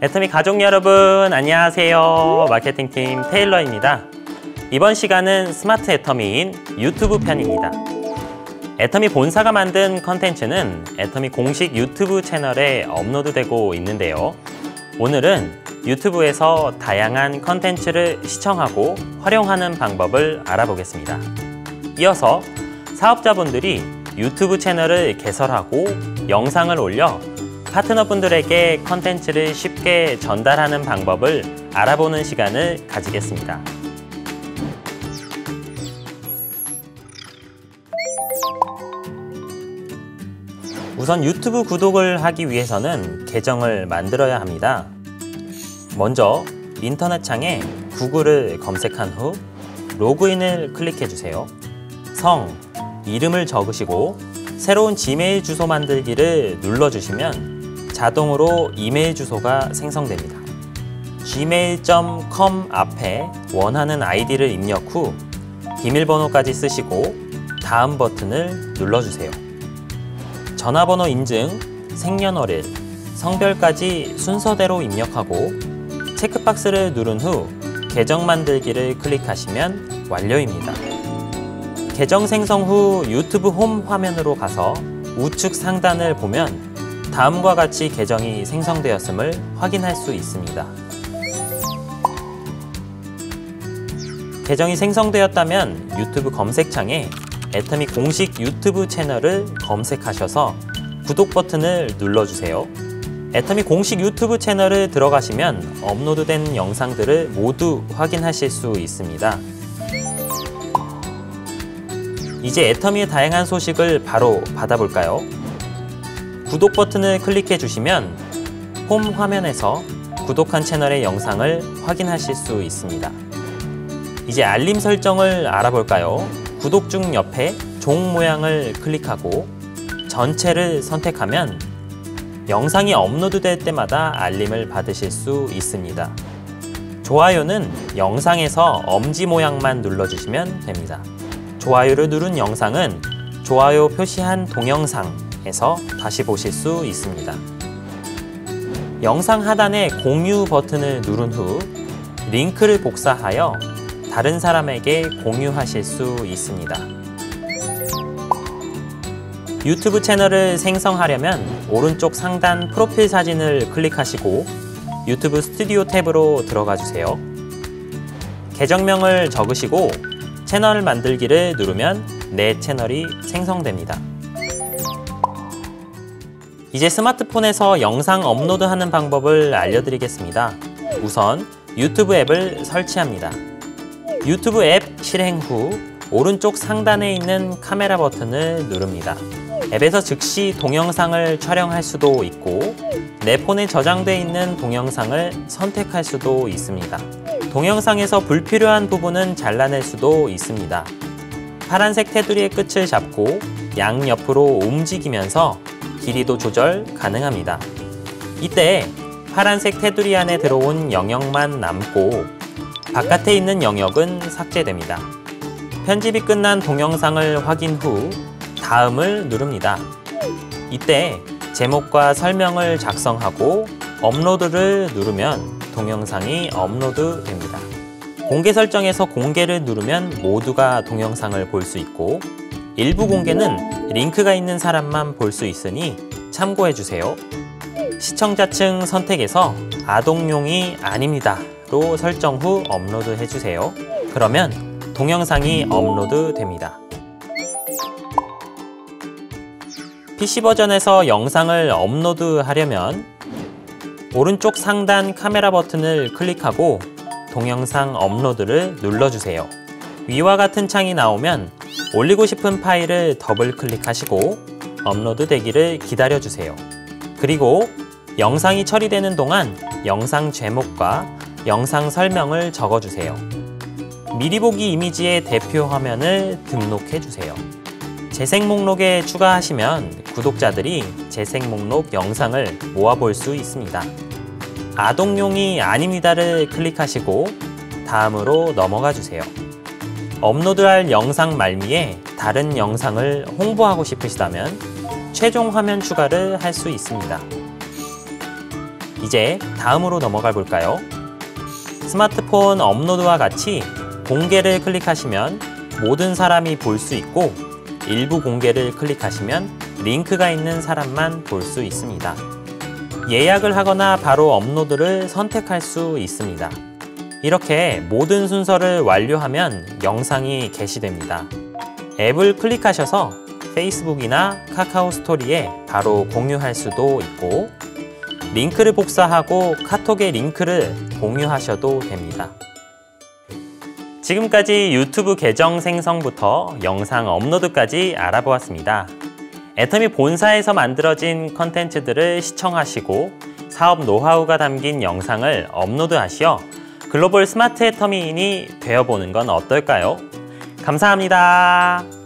애터미 가족 여러분 안녕하세요. 마케팅팀 테일러입니다. 이번 시간은 스마트 애터미인 유튜브 편입니다. 애터미 본사가 만든 컨텐츠는 애터미 공식 유튜브 채널에 업로드되고 있는데요. 오늘은 유튜브에서 다양한 컨텐츠를 시청하고 활용하는 방법을 알아보겠습니다. 이어서 사업자분들이 유튜브 채널을 개설하고 영상을 올려 파트너분들에게 컨텐츠를 쉽게 전달하는 방법을 알아보는 시간을 가지겠습니다. 우선 유튜브 구독을 하기 위해서는 계정을 만들어야 합니다. 먼저 인터넷 창에 구글을 검색한 후 로그인을 클릭해 주세요. 성, 이름을 적으시고 새로운 지메일 주소 만들기를 눌러주시면 자동으로 이메일 주소가 생성됩니다. gmail.com 앞에 원하는 아이디를 입력 후 비밀번호까지 쓰시고 다음 버튼을 눌러주세요. 전화번호 인증, 생년월일, 성별까지 순서대로 입력하고 체크박스를 누른 후 계정 만들기를 클릭하시면 완료입니다. 계정 생성 후 유튜브 홈 화면으로 가서 우측 상단을 보면 다음과 같이 계정이 생성되었음을 확인할 수 있습니다. 계정이 생성되었다면 유튜브 검색창에 애터미 공식 유튜브 채널을 검색하셔서 구독 버튼을 눌러주세요. 애터미 공식 유튜브 채널을 들어가시면 업로드된 영상들을 모두 확인하실 수 있습니다. 이제 애터미의 다양한 소식을 바로 받아볼까요? 구독 버튼을 클릭해 주시면 홈 화면에서 구독한 채널의 영상을 확인하실 수 있습니다. 이제 알림 설정을 알아볼까요? 구독 중 옆에 종 모양을 클릭하고 전체를 선택하면 영상이 업로드될 때마다 알림을 받으실 수 있습니다. 좋아요는 영상에서 엄지 모양만 눌러주시면 됩니다. 좋아요를 누른 영상은 좋아요 표시한 동영상 에서 다시 보실 수 있습니다. 영상 하단의 공유 버튼을 누른 후 링크를 복사하여 다른 사람에게 공유하실 수 있습니다. 유튜브 채널을 생성하려면 오른쪽 상단 프로필 사진을 클릭하시고 유튜브 스튜디오 탭으로 들어가 주세요. 계정명을 적으시고 채널 만들기를 누르면 내 채널이 생성됩니다. 이제 스마트폰에서 영상 업로드하는 방법을 알려드리겠습니다. 우선 유튜브 앱을 설치합니다. 유튜브 앱 실행 후 오른쪽 상단에 있는 카메라 버튼을 누릅니다. 앱에서 즉시 동영상을 촬영할 수도 있고 내 폰에 저장되어 있는 동영상을 선택할 수도 있습니다. 동영상에서 불필요한 부분은 잘라낼 수도 있습니다. 파란색 테두리의 끝을 잡고 양옆으로 움직이면서 길이도 조절 가능합니다. 이때 파란색 테두리 안에 들어온 영역만 남고 바깥에 있는 영역은 삭제됩니다. 편집이 끝난 동영상을 확인 후 다음을 누릅니다. 이때 제목과 설명을 작성하고 업로드를 누르면 동영상이 업로드 됩니다. 공개 설정에서 공개를 누르면 모두가 동영상을 볼 수 있고 일부 공개는 링크가 있는 사람만 볼 수 있으니 참고해 주세요. 시청자층 선택에서 아동용이 아닙니다 로 설정 후 업로드 해주세요. 그러면 동영상이 업로드 됩니다. PC 버전에서 영상을 업로드 하려면 오른쪽 상단 카메라 버튼을 클릭하고 동영상 업로드를 눌러주세요. 위와 같은 창이 나오면 올리고 싶은 파일을 더블 클릭하시고 업로드 되기를 기다려주세요. 그리고 영상이 처리되는 동안 영상 제목과 영상 설명을 적어주세요. 미리 보기 이미지의 대표 화면을 등록해주세요. 재생 목록에 추가하시면 구독자들이 재생 목록 영상을 모아볼 수 있습니다. 아동용이 아닙니다를 클릭하시고 다음으로 넘어가 주세요. 업로드할 영상 말미에 다른 영상을 홍보하고 싶으시다면 최종 화면 추가를 할 수 있습니다. 이제 다음으로 넘어가 볼까요? 스마트폰 업로드와 같이 공개를 클릭하시면 모든 사람이 볼 수 있고 일부 공개를 클릭하시면 링크가 있는 사람만 볼 수 있습니다. 예약을 하거나 바로 업로드를 선택할 수 있습니다. 이렇게 모든 순서를 완료하면 영상이 게시됩니다. 앱을 클릭하셔서 페이스북이나 카카오 스토리에 바로 공유할 수도 있고 링크를 복사하고 카톡에 링크를 공유하셔도 됩니다. 지금까지 유튜브 계정 생성부터 영상 업로드까지 알아보았습니다. 애터미 본사에서 만들어진 컨텐츠들을 시청하시고 사업 노하우가 담긴 영상을 업로드하시어 글로벌 스마트 애터미인이 되어보는 건 어떨까요? 감사합니다.